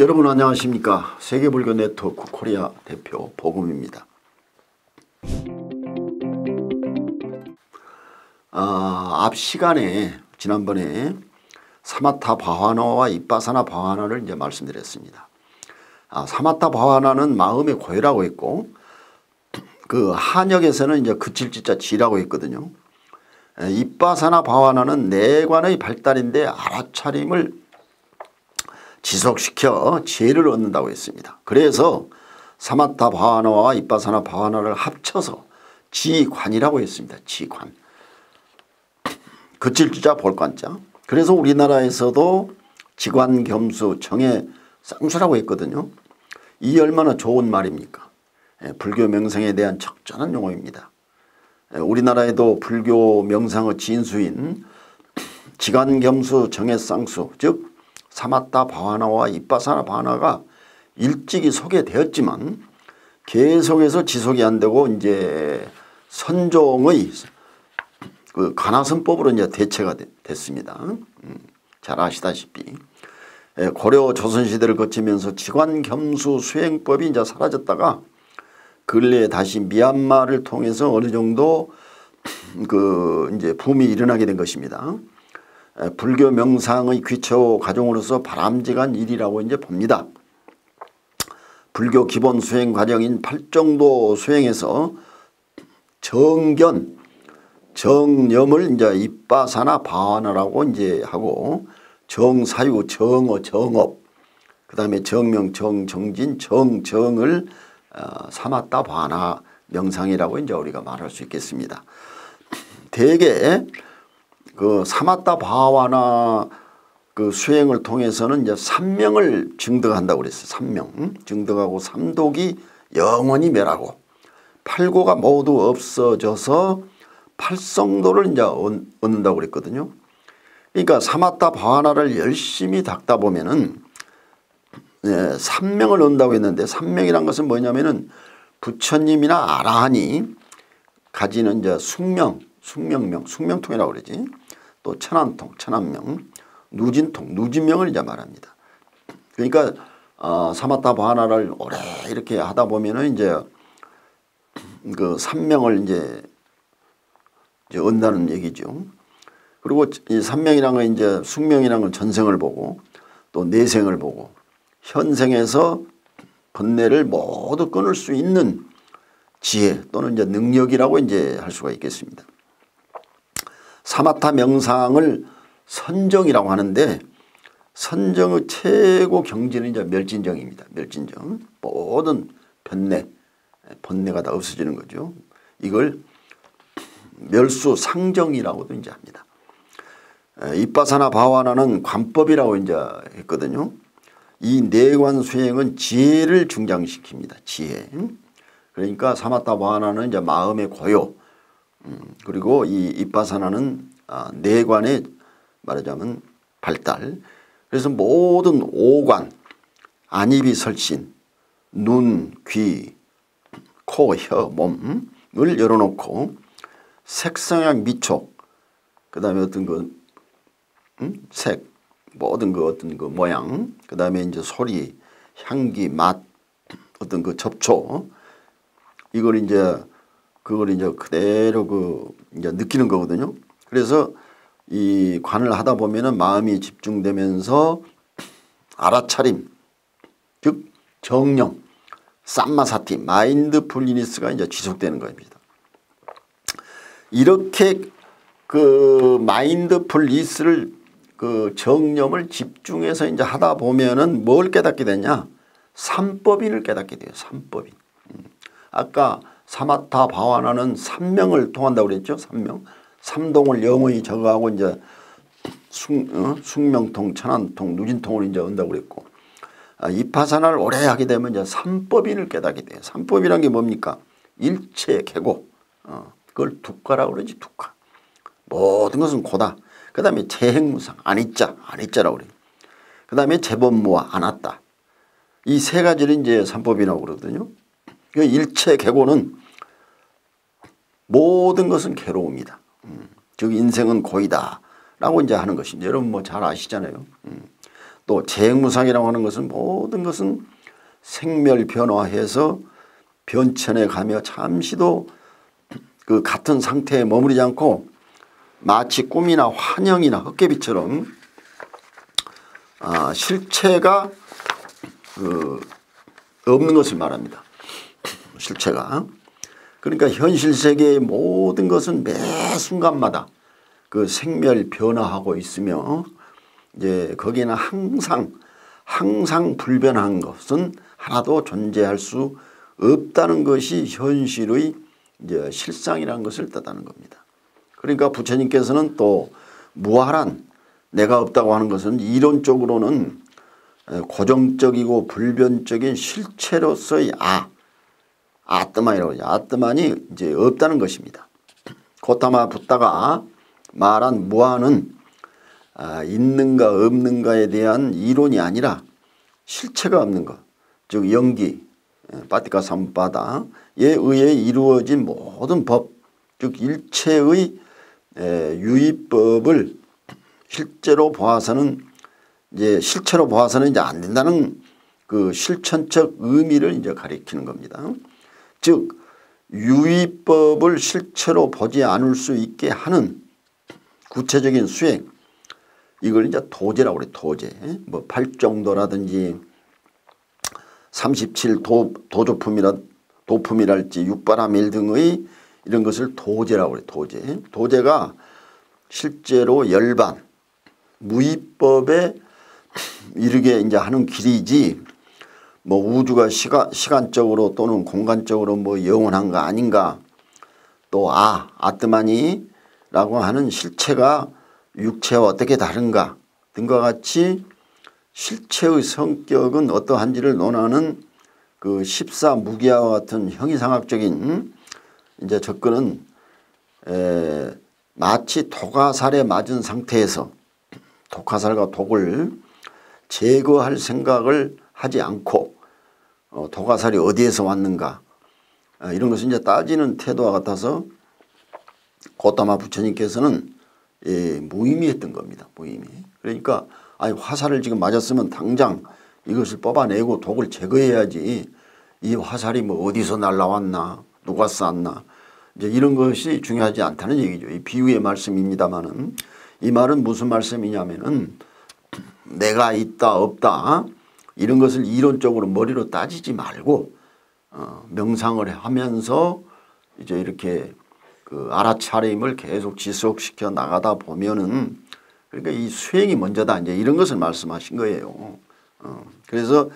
여러분 안녕하십니까 세계불교 네트워크 코리아 대표 보금입니다. 아, 앞 시간에 지난번에 사마타 바화나와 이빠사나 바화나를 이제 말씀드렸습니다. 아, 사마타 바화나는 마음의 고해라고 했고 그 한역에서는 이제 그칠지자 지라고 했거든요. 이빠사나 바화나는 내관의 발달인데 알아차림을 지속시켜 지혜를 얻는다고 했습니다. 그래서 사마타 바와나와 이빠사나 바와나를 합쳐서 지관이라고 했습니다. 지관. 그칠주자 볼관자. 그래서 우리나라에서도 지관 겸수 정의 쌍수라고 했거든요. 이 얼마나 좋은 말입니까? 예, 불교 명상에 대한 적절한 용어입니다. 예, 우리나라에도 불교 명상의 진수인 지관 겸수 정의 쌍수 즉 사마타 바와나와 이빠사나 바와나가 일찍이 소개되었지만 계속해서 지속이 안 되고 이제 선종의 그 가나선법으로 이제 대체가 됐습니다. 음, 잘 아시다시피 예, 고려 조선시대를 거치면서 직관겸수 수행법이 이제 사라졌다가 근래에 다시 미얀마를 통해서 어느 정도 그 이제 붐이 일어나게 된 것입니다. 불교 명상의 귀처 과정으로서 바람직한 일이라고 이제 봅니다. 불교 기본 수행 과정인 팔정도 수행에서 정견, 정념을 이제 입바사나 바와나라고 이제 하고 정사유, 정어, 정업, 그 다음에 정명, 정정진, 정정을 어, 삼았다 바나 명상이라고 이제 우리가 말할 수 있겠습니다. 대개 그 사마타 바와나 그 수행을 통해서는 이제 삼명을 증득한다고 그랬어요. 삼명. 증득하고 삼독이 영원히 멸하고 팔고가 모두 없어져서 팔성도를 이제 얻는다고 그랬거든요. 그러니까 사마타 바와나를 열심히 닦다 보면은 예, 삼명을 얻는다고 했는데 삼명이란 것은 뭐냐면은 부처님이나 아라한이 가지는 이제 숙명, 숙명명, 숙명통이라고 그러지. 또 천안통, 천안명, 누진통, 누진명을 이제 말합니다. 그러니까 어, 사마타 바하나를 오래 이렇게 하다 보면은 이제 그 삼명을 이제, 이제 얻는다는 얘기죠. 그리고 이 삼명이라는 건 이제 숙명이라는 건 전생을 보고 또 내생을 보고 현생에서 번뇌를 모두 끊을 수 있는 지혜 또는 이제 능력이라고 이제 할 수가 있겠습니다. 사마타 명상을 선정이라고 하는데 선정의 최고 경지는 이제 멸진정입니다. 멸진정. 모든 변내, 번뇌가 다 없어지는 거죠. 이걸 멸수 상정이라고도 이제 합니다. 이빠사나 바와나는 관법이라고 이제 했거든요. 이 내관 수행은 지혜를 중장시킵니다. 지혜. 그러니까 사마타 바와나는 이제 마음의 고요, 음, 그리고 이 이빠사나는 아, 내관의 말하자면 발달. 그래서 모든 오관, 안입이 설신, 눈, 귀, 코, 혀, 몸을 열어놓고 색성향 미촉, 그 다음에 어떤 그, 음? 색, 모든 그 어떤 그 모양, 그 다음에 이제 소리, 향기, 맛, 어떤 그 접촉, 이걸 이제 그걸 이제 그대로 그 이제 느끼는 거거든요. 그래서 이 관을 하다 보면은 마음이 집중되면서 알아차림, 즉 정령, 쌈마사티, 마인드풀리니스가 이제 지속되는 겁니다. 이렇게 그 마인드풀리스를 그 정념을 집중해서 이제 하다 보면은 뭘 깨닫게 되냐? 삼법인을 깨닫게 돼요. 삼법인. 음. 아까 사마타 바와나는 삼명을 통한다고 그랬죠. 삼명. 삼동을 영원히 적어하고 이제 숙, 어? 숙명통, 천안통, 누진통을 이제 온다고 그랬고 아, 이파사나를 오래 하게 되면 이제 삼법인을 깨닫게 돼요. 삼법이란 게 뭡니까? 일체 개고. 어, 그걸 두과라고 그러지, 두과. 모든 것은 고다. 그 다음에 재행무상, 아니자, 아니자라고 그래요. 그 다음에 재범무와 안았다. 이 세 가지를 이제 삼법이라고 그러거든요. 그 일체 개고는 모든 것은 괴로움이다. 음. 즉 인생은 고이다. 라고 이제 하는 것입니다. 여러분 뭐 잘 아시잖아요. 음. 또 재무상이라고 하는 것은 모든 것은 생멸 변화해서 변천에 가며 잠시도 그 같은 상태에 머무르지 않고 마치 꿈이나 환영이나 헛개비처럼 아, 실체가 그 없는 것을 말합니다. 실체가. 그러니까 현실 세계의 모든 것은 매 순간마다 그 생멸 변화하고 있으며 이제 거기는 항상 항상 불변한 것은 하나도 존재할 수 없다는 것이 현실의 이제 실상이라는 것을 뜻하는 겁니다. 그러니까 부처님께서는 또 무한한 내가 없다고 하는 것은 이론적으로는 고정적이고 불변적인 실체로서의 아, 아뜨만이라고 하죠. 아뜨만이 이제 없다는 것입니다. 고타마 붓다가 말한 무한은 아, 있는가 없는가에 대한 이론이 아니라 실체가 없는 것, 즉 연기, 파티카 삼바다에 의해 이루어진 모든 법, 즉 일체의 유의법을 실제로 보아서는 이제 실체로 보아서는 이제 안 된다는 그 실천적 의미를 이제 가리키는 겁니다. 즉 유의법을 실체로 보지 않을 수 있게 하는 구체적인 수행. 이걸 이제 도제라고 그래 도제. 뭐 팔정도라든지 37 도, 도조품이라 도품이랄지 육바라밀 등의 이런 것을 도제라고 그래 도제. 도제가 실제로 열반 무의법에 이르게 이제 하는 길이지 뭐 우주가 시간, 시간적으로 또는 공간적으로 뭐 영원한 거 아닌가. 또 아, 아뜨마니 라고 하는 실체가 육체와 어떻게 다른가 등과 같이 실체의 성격은 어떠한지를 논하는 그 십사무기와 같은 형이상학적인 이제 접근은 에 마치 독화살에 맞은 상태에서 독화살과 독을 제거할 생각을 하지 않고 어, 독화살이 어디에서 왔는가 아, 이런 것을 이제 따지는 태도와 같아서 고타마 부처님께서는 예, 무의미했던 겁니다. 무의미. 그러니까 아니 화살을 지금 맞았으면 당장 이것을 뽑아내고 독을 제거해야지 이 화살이 뭐 어디서 날라왔나 누가 쐈나 이제 이런 것이 중요하지 않다는 얘기죠. 이 비유의 말씀입니다만은 이 말은 무슨 말씀이냐면은 내가 있다 없다 이런 것을 이론적으로 머리로 따지지 말고 어, 명상을 하면서 이제 이렇게 그 알아차림을 계속 지속시켜 나가다 보면은 그러니까 이 수행이 먼저다 이제 이런 것을 말씀하신 거예요. 어, 그래서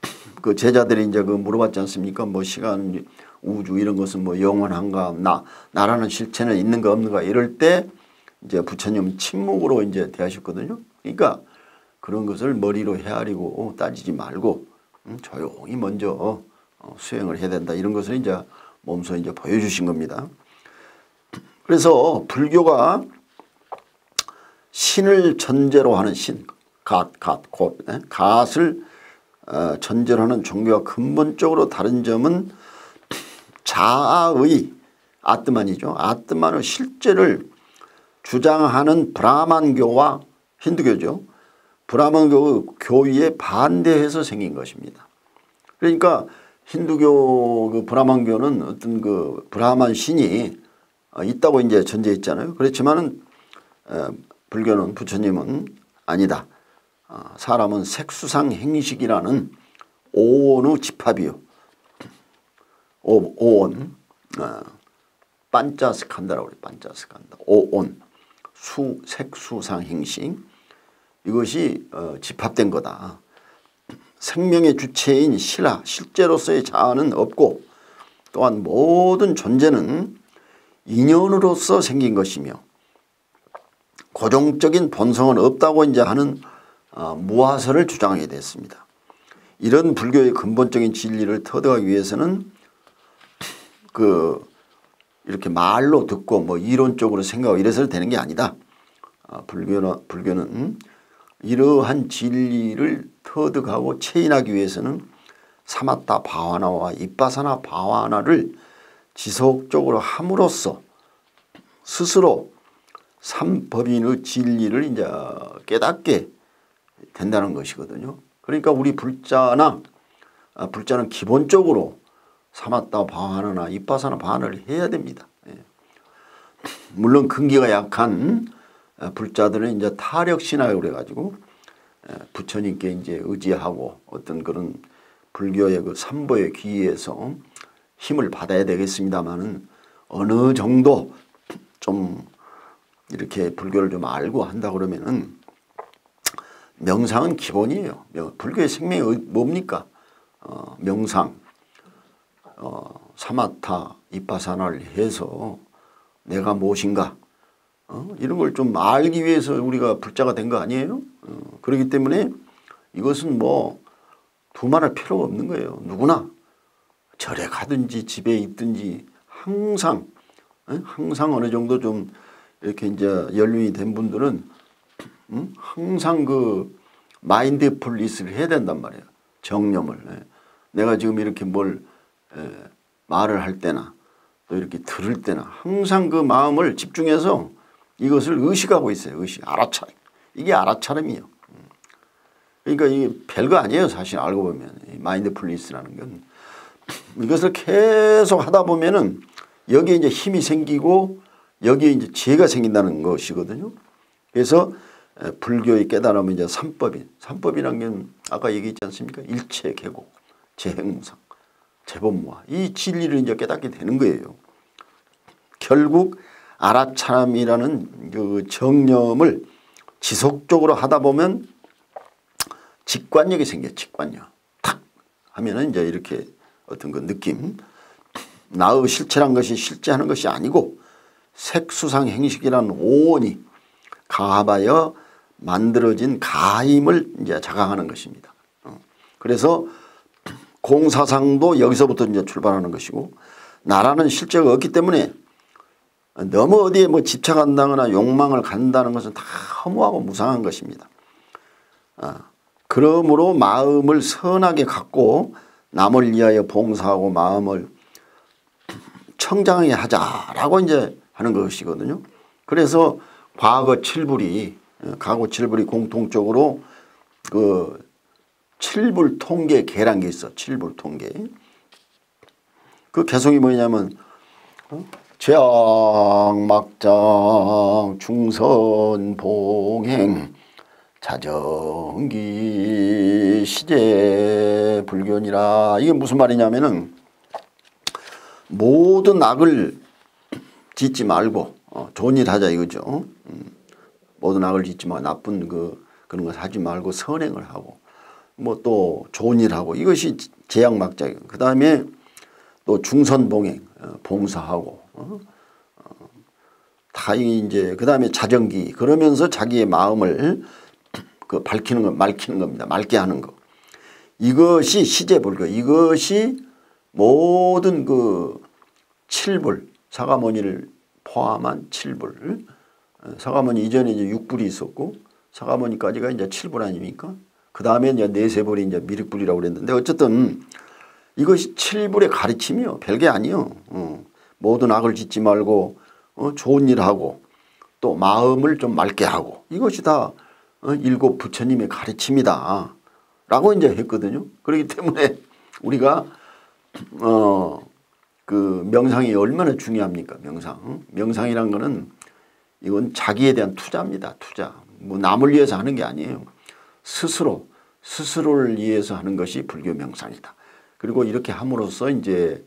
그 제자들이 이제 그 물어봤지 않습니까? 뭐 시간, 우주 이런 것은 뭐 영원한가, 나 나라는 실체는 있는가 없는가 이럴 때 이제 부처님 침묵으로 이제 대하셨거든요. 그러니까 그런 것을 머리로 헤아리고 따지지 말고 음, 조용히 먼저 어, 수행을 해야 된다 이런 것을 이제 몸소 이제 보여주신 겁니다. 그래서 불교가 신을 전제로 하는 신, 갓, 갓, 곧, 예? 갓을 어, 전제로 하는 종교와 근본적으로 다른 점은 자아의 아뜨만이죠. 아뜨만의 실제를 주장하는 브라만교와 힌두교죠. 브라만 교 교위에 반대해서 생긴 것입니다. 그러니까 힌두교 그 브라만교는 어떤 그 브라만 신이 어, 있다고 이제 전제했잖아요. 그렇지만은 불교는 부처님은 아니다. 어, 사람은 색수상 행식이라는 오온의 집합이요. 오, 오온 어, 반자스칸다라고 그래 반자스칸다. 오온 수 색수상 행식 이것이 어, 집합된 거다. 생명의 주체인 실화 실제로서의 자아는 없고 또한 모든 존재는 인연으로서 생긴 것이며 고정적인 본성은 없다고 이제 하는 어, 무화설을 주장하게 됐습니다. 이런 불교의 근본적인 진리를 터득하기 위해서는 그 이렇게 말로 듣고 뭐 이론적으로 생각하고 이래서 되는 게 아니다. 어, 불교는, 불교는 이러한 진리를 터득하고 체인하기 위해서는 사마타 바와나와 이빠사나 바와나를 지속적으로 함으로써 스스로 삼법인의 진리를 이제 깨닫게 된다는 것이거든요. 그러니까 우리 불자나 아, 불자는 기본적으로 사마다 바하나 이빠사나 바하나를 해야 됩니다. 예. 물론 근기가 약한 아, 불자들은 이제 타력 신화를 그래가지고 예, 부처님께 이제 의지하고 어떤 그런 불교의 그 삼보의 귀에서 힘을 받아야 되겠습니다만은 어느 정도 좀 이렇게 불교를 좀 알고 한다 그러면은 명상은 기본이에요. 불교의 생명이 뭡니까? 어, 명상, 어, 사마타, 이파사나를 해서 내가 무엇인가 어? 이런 걸 좀 알기 위해서 우리가 불자가 된 거 아니에요? 어, 그렇기 때문에 이것은 뭐 두말할 필요가 없는 거예요. 누구나 절에 가든지 집에 있든지 항상 어? 항상 어느 정도 좀 이렇게 이제 연륜이 된 분들은 음? 항상 그 마인드풀리스를 해야 된단 말이에요. 정념을. 예. 내가 지금 이렇게 뭘 에, 말을 할 때나 또 이렇게 들을 때나 항상 그 마음을 집중해서 이것을 의식하고 있어요. 의식. 알아차림. 이게 알아차림이에요. 음. 그러니까 이게 별거 아니에요. 사실 알고 보면. 마인드풀리스라는 건. 이것을 계속 하다 보면은 여기에 이제 힘이 생기고 여기에 이제 지혜가 생긴다는 것이거든요. 그래서 불교의 깨달음은 이제 삼법이 삼법이란 게 아까 얘기했지 않습니까? 일체 계곡, 재행무상, 재본무화 이 진리를 이제 깨닫게 되는 거예요. 결국 아라참이라는 그 정념을 지속적으로 하다 보면 직관력이 생겨 직관력. 탁 하면은 이제 이렇게 어떤 그 느낌 나의 실체란 것이 실제하는 것이 아니고 색수상 행식이라는 오온이 가하여 만들어진 가임을 이제 자각하는 것입니다. 어. 그래서 공사상도 여기서부터 이제 출발하는 것이고 나라는 실제가 없기 때문에 너무 어디에 뭐 집착한다거나 욕망을 간다는 것은 다 허무하고 무상한 것입니다. 어. 그러므로 마음을 선하게 갖고 남을 위하여 봉사하고 마음을 청장하게 하자라고 이제 하는 것이거든요. 그래서 과거 칠불이 과거 칠불이 공통적으로 그 칠불 통계 개란 게 있어. 칠불 통계. 그 개성이 뭐냐면 어? 재앙 막장 중선 봉행 자정기 시제 불견이라 이게 무슨 말이냐면은 모든 악을 짓지 말고 어, 좋은 일 하자 이거죠. 음, 모든 악을 짓지 마 나쁜 그 그런 것 하지 말고 선행을 하고 뭐 또 좋은 일 하고 이것이 막자예요. 그 다음에 또 중선봉행 어, 봉사하고 어? 어, 다 이제 그 다음에 자정기 그러면서 자기의 마음을 그 밝히는 거 맑히는 겁니다. 맑게 하는 거. 이것이 시제불교. 이것이 모든 그 칠불 사가모니를 포함한 칠불 사가모니 이전에 이제 육불이 있었고 사가모니까지가 이제 칠불 아닙니까? 그 다음에 이제 네세불이 이제 미륵불이라고 그랬는데 어쨌든 이것이 칠불의 가르침이요. 별게 아니요. 어. 모든 악을 짓지 말고 어, 좋은 일 하고 또 마음을 좀 맑게 하고 이것이 다 어, 일곱 부처님의 가르침이다. 라고 이제 했거든요. 그렇기 때문에 우리가 어, 그 명상이 얼마나 중요합니까? 명상. 명상이란 거는 이건 자기에 대한 투자입니다. 투자. 뭐 남을 위해서 하는 게 아니에요. 스스로 스스로를 위해서 하는 것이 불교 명상이다. 그리고 이렇게 함으로써 이제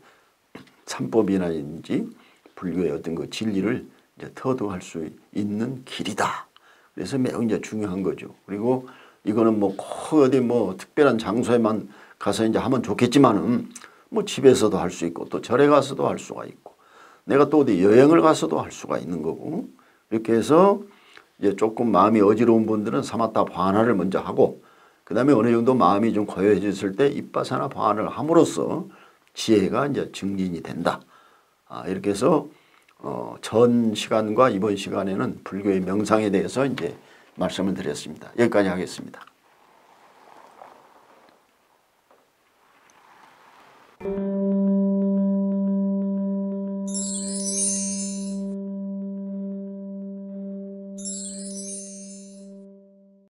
삼법이나든지 불교의 어떤 그 진리를 이제 터득할 수 있는 길이다. 그래서 매우 이제 중요한 거죠. 그리고 이거는 뭐 어디 뭐 특별한 장소에만 가서 이제 하면 좋겠지만은 뭐 집에서도 할 수 있고 또 절에 가서도 할 수가 있고 내가 또 어디 여행을 가서도 할 수가 있는 거고 이렇게 해서 이제 조금 마음이 어지러운 분들은 사마타 반화를 먼저 하고 그 다음에 어느 정도 마음이 좀 고요해졌을 때 입바사나 반화를 함으로써 지혜가 이제 증진이 된다. 아, 이렇게 해서 어, 전 시간과 이번 시간에는 불교의 명상에 대해서 이제 말씀을 드렸습니다. 여기까지 하겠습니다.